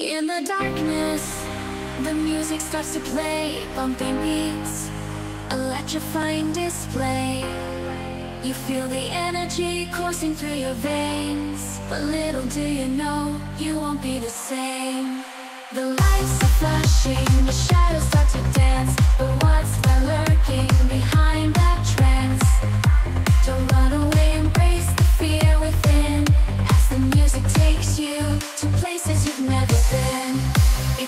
In the darkness, the music starts to play Bumping beats, electrifying display. You feel the energy coursing through your veins But little do you know, you won't be the same. The lights are flashing, the shadows start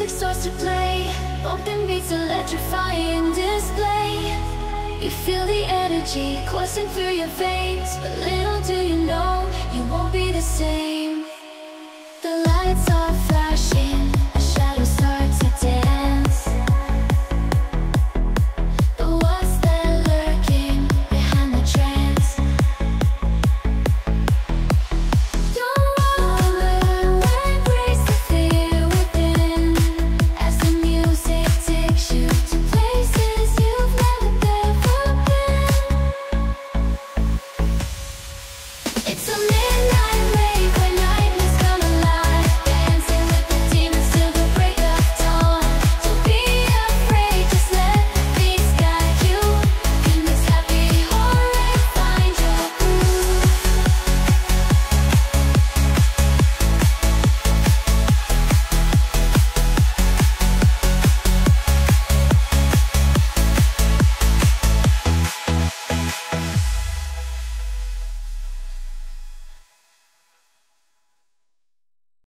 music starts to play. Bumping beats, electrifying display. You feel the energy coursing through your veins, but little do you know, you won't be the same.